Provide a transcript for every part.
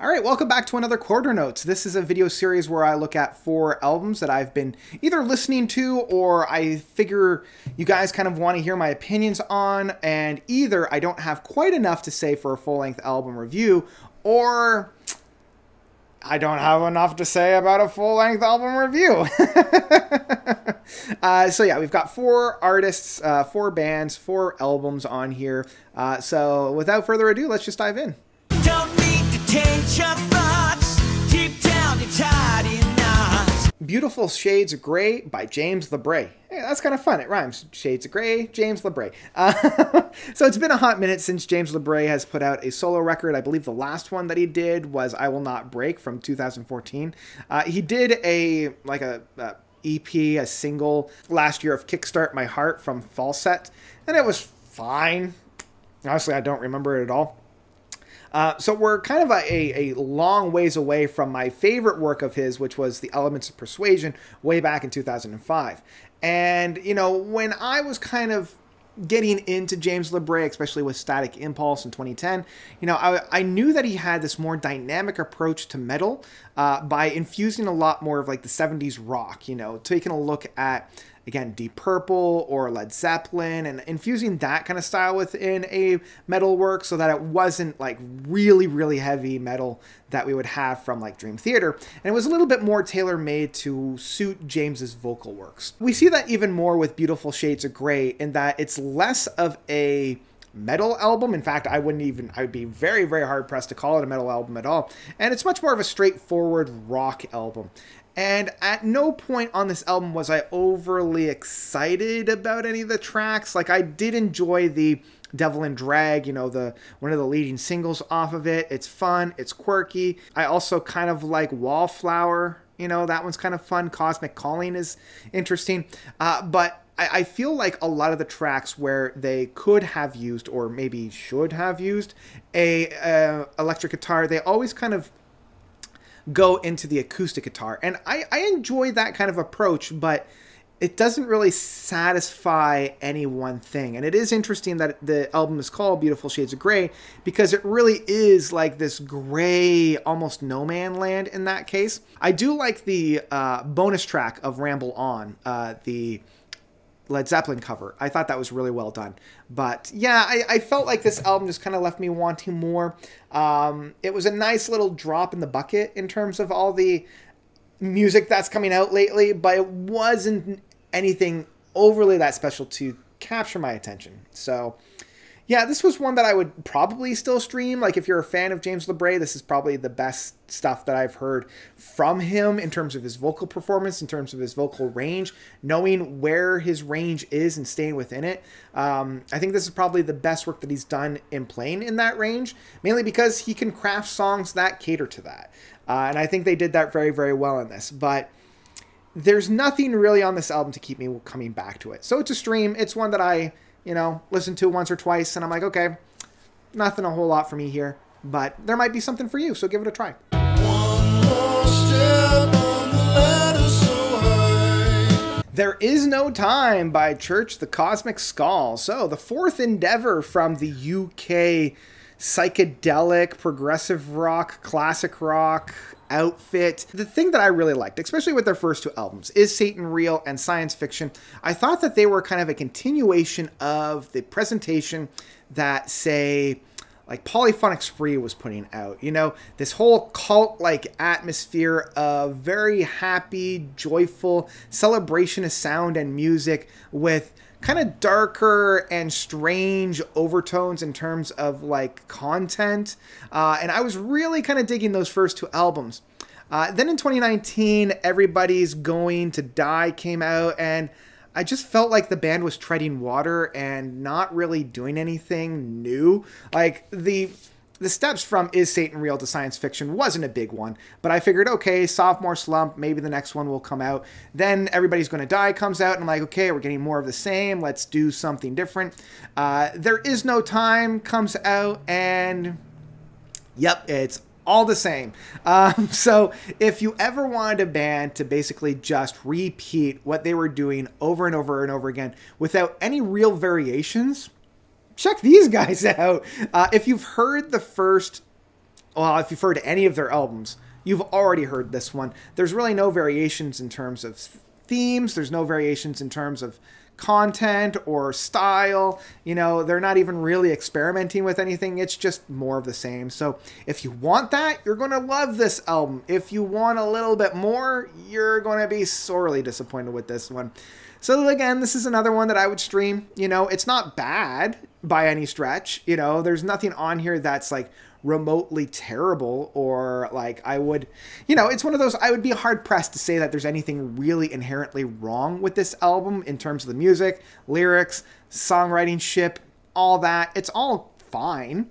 All right, welcome back to another Quarter Notes. This is a video series where I look at four albums that I've been either listening to or I figure you guys kind of want to hear my opinions on, and either I don't have quite enough to say for a full length album review, or I don't have enough to say about a full length album review. uh, so, yeah, we've got four artists, uh, four bands, four albums on here. Uh, so, without further ado, let's just dive in. Beautiful Shades of Grey by James LaBrie. Hey, that's kind of fun. It rhymes. Shades of Grey, James LaBrie. Uh, so it's been a hot minute since James LaBrie has put out a solo record. I believe the last one that he did was I Will Not Break from 2014. Uh, he did a, like a, a EP, a single last year of Kickstart My Heart from Falset, and it was fine. Honestly, I don't remember it at all. Uh, so we're kind of a, a, long ways away from my favorite work of his, which was The Elements of Persuasion, way back in 2005. And, you know, when I was kind of getting into James LaBrie, especially with Static Impulse in 2010, you know, I, I knew that he had this more dynamic approach to metal uh, by infusing a lot more of like the 70s rock, you know, taking a look at again, Deep Purple or Led Zeppelin, and infusing that kind of style within a metal work so that it wasn't like really, really heavy metal that we would have from like Dream Theater. And it was a little bit more tailor made to suit James's vocal works. We see that even more with Beautiful Shades of Grey in that it's less of a metal album. In fact, I wouldn't even, I would be very, very hard pressed to call it a metal album at all. And it's much more of a straightforward rock album. And at no point on this album was I overly excited about any of the tracks. Like I did enjoy the Devil in Drag, you know, the one of the leading singles off of it. It's fun, it's quirky. I also kind of like Wallflower, you know, that one's kind of fun. Cosmic Calling is interesting. Uh, but I, I feel like a lot of the tracks where they could have used or maybe should have used a uh, electric guitar, they always kind of go into the acoustic guitar. And I, I enjoy that kind of approach, but it doesn't really satisfy any one thing. And it is interesting that the album is called Beautiful Shades of Grey because it really is like this gray, almost no man land in that case. I do like the uh, bonus track of Ramble On, uh, the Led Zeppelin cover. I thought that was really well done. But yeah, I, I felt like this album just kind of left me wanting more. Um, it was a nice little drop in the bucket in terms of all the music that's coming out lately, but it wasn't anything overly that special to capture my attention. So yeah, this was one that I would probably still stream. Like, if you're a fan of James LaBrie, this is probably the best stuff that I've heard from him in terms of his vocal performance, in terms of his vocal range, knowing where his range is and staying within it. Um, I think this is probably the best work that he's done in playing in that range, mainly because he can craft songs that cater to that. Uh, and I think they did that very, very well in this. But there's nothing really on this album to keep me coming back to it. So it's a stream. It's one that I you know, listen to it once or twice, and I'm like, okay, nothing a whole lot for me here, but there might be something for you, so give it a try. There Is No Time by Church the Cosmic Skull. So, the fourth endeavor from the UK psychedelic, progressive rock, classic rock, outfit. The thing that I really liked, especially with their first two albums, is Satan Real and Science Fiction. I thought that they were kind of a continuation of the presentation that, say, like Polyphonic Spree was putting out. You know, this whole cult like atmosphere of very happy, joyful celebration of sound and music with kind of darker and strange overtones in terms of like content. Uh, and I was really kind of digging those first two albums. Uh, then in 2019, Everybody's Going to Die came out, and I just felt like the band was treading water and not really doing anything new. Like the the steps from is Satan real to science fiction wasn't a big one, but I figured, okay, sophomore slump, maybe the next one will come out. Then everybody's to die comes out, and I'm like, okay, we're getting more of the same. Let's do something different. Uh, there is no time comes out, and yep, it's all the same. Um, so if you ever wanted a band to basically just repeat what they were doing over and over and over again without any real variations check these guys out. Uh, if you've heard the first well, if you've heard any of their albums, you've already heard this one. There's really no variations in terms of themes, there's no variations in terms of content or style. You know, they're not even really experimenting with anything. It's just more of the same. So if you want that, you're going to love this album. If you want a little bit more, you're going to be sorely disappointed with this one. So again, this is another one that I would stream. You know, it's not bad by any stretch. You know, there's nothing on here that's like remotely terrible or like I would, you know, it's one of those I would be hard pressed to say that there's anything really inherently wrong with this album in terms of the music, lyrics, songwriting ship, all that. It's all fine.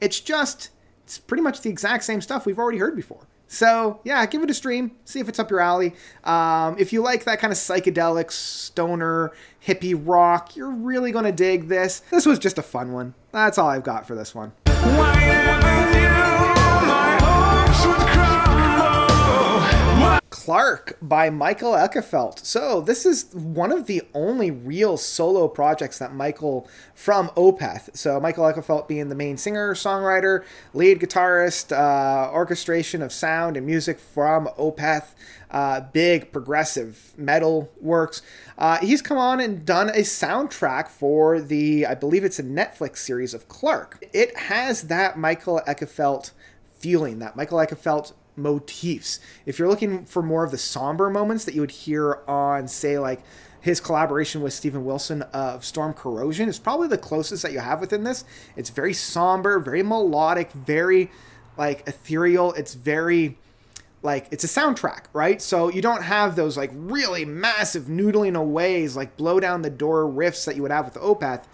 It's just it's pretty much the exact same stuff we've already heard before. So yeah, give it a stream. See if it's up your alley. Um, if you like that kind of psychedelic stoner hippie rock, you're really gonna dig this. This was just a fun one. That's all I've got for this one. Clark by Mikael Åkerfeldt. So, this is one of the only real solo projects that Michael from Opeth. So, Mikael Åkerfeldt being the main singer, songwriter, lead guitarist, uh, orchestration of sound and music from Opeth, uh, big progressive metal works. Uh, he's come on and done a soundtrack for the, I believe it's a Netflix series of Clark. It has that Mikael Åkerfeldt feeling, that Mikael Åkerfeldt motifs. If you're looking for more of the somber moments that you would hear on, say, like his collaboration with Steven Wilson of Storm Corrosion, is probably the closest that you have within this. It's very somber, very melodic, very like ethereal. It's very like it's a soundtrack, right? So you don't have those like really massive noodling aways, like blow down the door riffs that you would have with Opeth.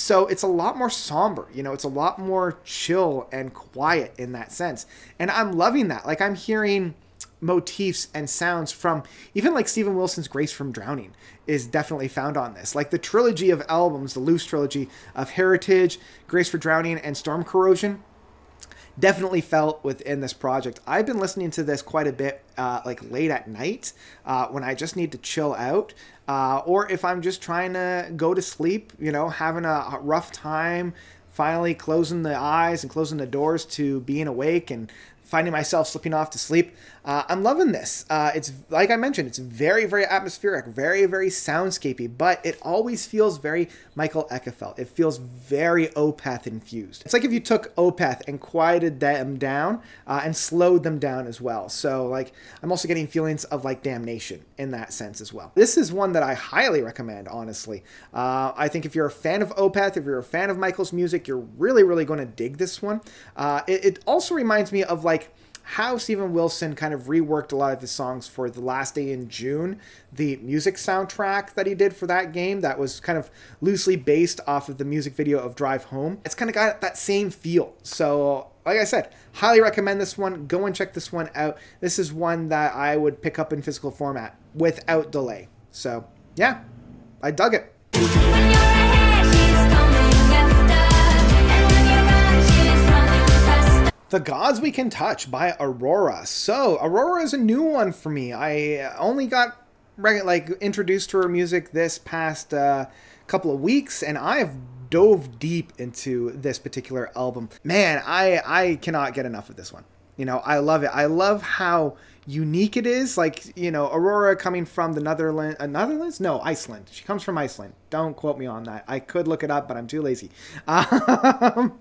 So it's a lot more somber, you know, it's a lot more chill and quiet in that sense. And I'm loving that. Like I'm hearing motifs and sounds from even like Steven Wilson's Grace from Drowning is definitely found on this. Like the trilogy of albums, the loose trilogy of Heritage, Grace for Drowning, and Storm Corrosion definitely felt within this project. I've been listening to this quite a bit, uh, like late at night uh, when I just need to chill out, uh, or if I'm just trying to go to sleep, you know, having a rough time, finally closing the eyes and closing the doors to being awake and finding myself slipping off to sleep. Uh, I'm loving this. Uh, it's like I mentioned, it's very, very atmospheric, very, very soundscapey, but it always feels very Mikael Åkerfeldt. It feels very Opeth infused. It's like if you took Opeth and quieted them down uh, and slowed them down as well. So, like, I'm also getting feelings of like damnation in that sense as well. This is one that I highly recommend, honestly. Uh, I think if you're a fan of Opeth, if you're a fan of Michael's music, you're really, really going to dig this one. Uh, it, it also reminds me of like how Steven Wilson kind of reworked a lot of his songs for The Last Day in June, the music soundtrack that he did for that game that was kind of loosely based off of the music video of Drive Home. It's kind of got that same feel. So, like I said, highly recommend this one. Go and check this one out. This is one that I would pick up in physical format without delay. So, yeah, I dug it. The Gods We Can Touch by Aurora. So, Aurora is a new one for me. I only got like introduced to her music this past uh, couple of weeks, and I have dove deep into this particular album. Man, I I cannot get enough of this one. You know, I love it. I love how unique it is. Like, you know, Aurora coming from the Netherlands, uh, Netherlands? No, Iceland. She comes from Iceland. Don't quote me on that. I could look it up, but I'm too lazy. Um,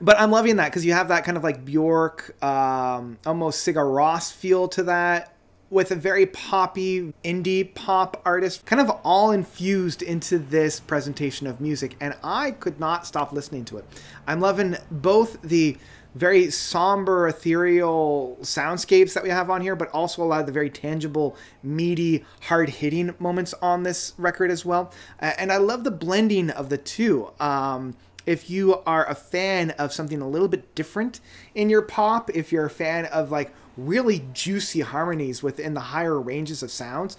but I'm loving that because you have that kind of like Bjork, um, almost Sigur Rós feel to that with a very poppy indie pop artist kind of all infused into this presentation of music and i could not stop listening to it. I'm loving both the very somber ethereal soundscapes that we have on here but also a lot of the very tangible meaty hard hitting moments on this record as well. And i love the blending of the two. Um, if you are a fan of something a little bit different in your pop, if you're a fan of like really juicy harmonies within the higher ranges of sounds,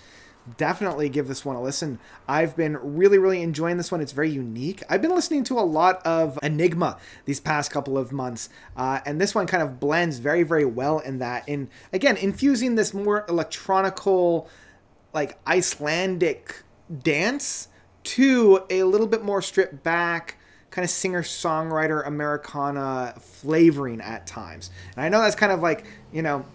definitely give this one a listen. I've been really, really enjoying this one. It's very unique. I've been listening to a lot of Enigma these past couple of months, uh, and this one kind of blends very, very well in that. In again, infusing this more electronical, like Icelandic dance to a little bit more stripped back kind of singer songwriter Americana flavoring at times. And I know that's kind of like, you know,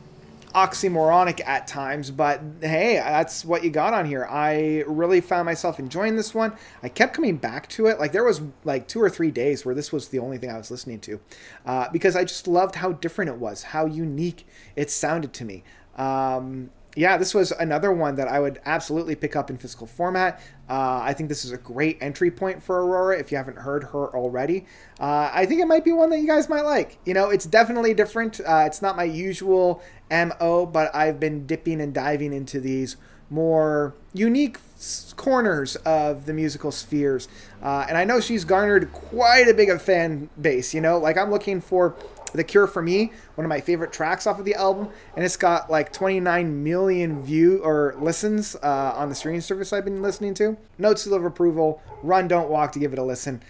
oxymoronic at times, but hey, that's what you got on here. I really found myself enjoying this one. I kept coming back to it. Like there was like two or three days where this was the only thing I was listening to, uh, because I just loved how different it was, how unique it sounded to me. Um, yeah, this was another one that I would absolutely pick up in physical format. Uh, I think this is a great entry point for Aurora if you haven't heard her already. Uh, I think it might be one that you guys might like. You know, it's definitely different. Uh, it's not my usual MO, but I've been dipping and diving into these more unique corners of the musical spheres. Uh, and I know she's garnered quite a big fan base, you know, like I'm looking for The Cure for Me, one of my favorite tracks off of the album, and it's got like 29 million view or listens uh, on the streaming service I've been listening to. Notes of approval, Run Don't Walk to give it a listen.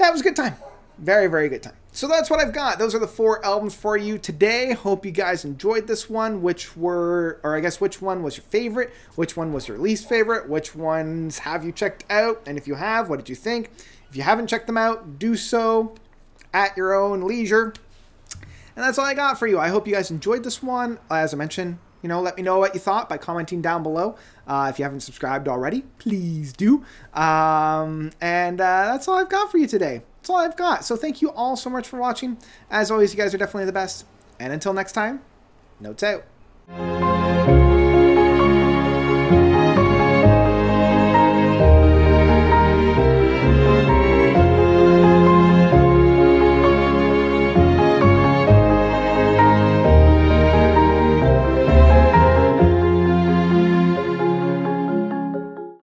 It was a good time. Very, very good time. So that's what I've got. Those are the four albums for you today. Hope you guys enjoyed this one. Which were, or I guess, which one was your favorite? Which one was your least favorite? Which ones have you checked out? And if you have, what did you think? If you haven't checked them out, do so at your own leisure. And that's all I got for you. I hope you guys enjoyed this one. As I mentioned, you know, let me know what you thought by commenting down below. Uh, if you haven't subscribed already, please do. Um, and uh, that's all I've got for you today. That's all I've got. So thank you all so much for watching. As always, you guys are definitely the best. And until next time, notes out.